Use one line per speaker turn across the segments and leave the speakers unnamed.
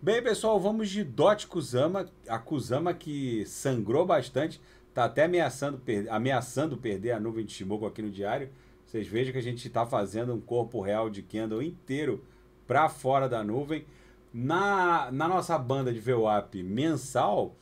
Bem, pessoal, vamos de Dot Kusama, a Kusama que sangrou bastante, tá até ameaçando, per ameaçando perder a nuvem de Shimoku aqui no diário. Vocês vejam que a gente está fazendo um corpo real de Candle inteiro para fora da nuvem. Na, na nossa banda de VWAP mensal,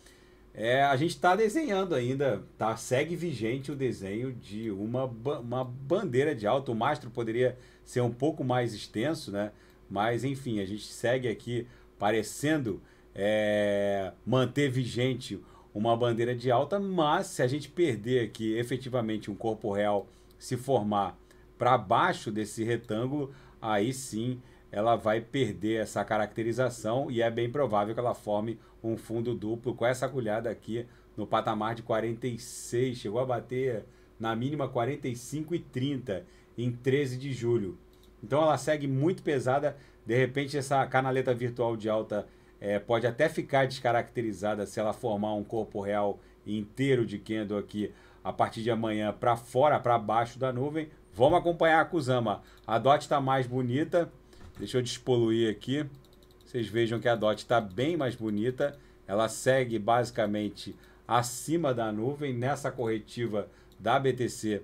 é, a gente está desenhando ainda, tá? Segue vigente o desenho de uma, uma bandeira de alta. O mastro poderia ser um pouco mais extenso, né? Mas enfim, a gente segue aqui parecendo é, manter vigente uma bandeira de alta, mas se a gente perder aqui efetivamente um corpo real se formar para baixo desse retângulo, aí sim ela vai perder essa caracterização e é bem provável que ela forme um fundo duplo com essa agulhada aqui no patamar de 46, chegou a bater na mínima 45,30 em 13 de julho. Então ela segue muito pesada, de repente essa canaleta virtual de alta é, pode até ficar descaracterizada se ela formar um corpo real inteiro de Kendo aqui a partir de amanhã para fora, para baixo da nuvem. Vamos acompanhar a Kusama. A DOT está mais bonita. Deixa eu despoluir aqui. Vocês vejam que a DOT está bem mais bonita. Ela segue basicamente acima da nuvem. Nessa corretiva da BTC,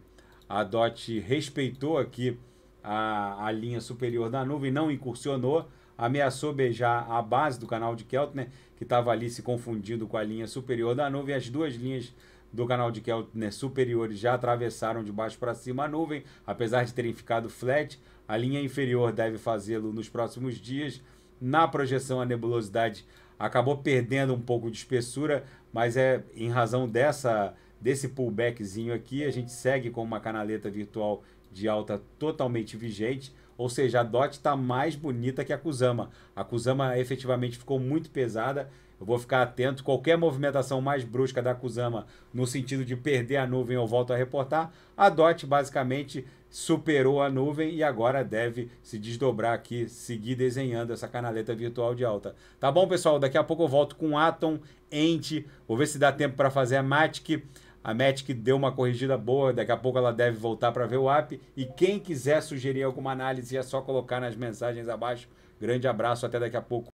a DOT respeitou aqui a, a linha superior da nuvem, não incursionou ameaçou beijar a base do canal de Keltner, que estava ali se confundindo com a linha superior da nuvem. As duas linhas do canal de Keltner superiores já atravessaram de baixo para cima a nuvem, apesar de terem ficado flat. A linha inferior deve fazê-lo nos próximos dias. Na projeção, a nebulosidade acabou perdendo um pouco de espessura, mas é em razão dessa desse pullbackzinho aqui, a gente segue com uma canaleta virtual de alta totalmente vigente. Ou seja, a DOT está mais bonita que a Kusama. A Kusama efetivamente ficou muito pesada. Eu vou ficar atento. Qualquer movimentação mais brusca da Kusama, no sentido de perder a nuvem, eu volto a reportar. A DOT basicamente superou a nuvem e agora deve se desdobrar aqui, seguir desenhando essa canaleta virtual de alta. Tá bom, pessoal? Daqui a pouco eu volto com Atom, Ent. Vou ver se dá tempo para fazer a Matic. A Matic deu uma corrigida boa, daqui a pouco ela deve voltar para ver o app. E quem quiser sugerir alguma análise é só colocar nas mensagens abaixo. Grande abraço, até daqui a pouco.